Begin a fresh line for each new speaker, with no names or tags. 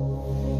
you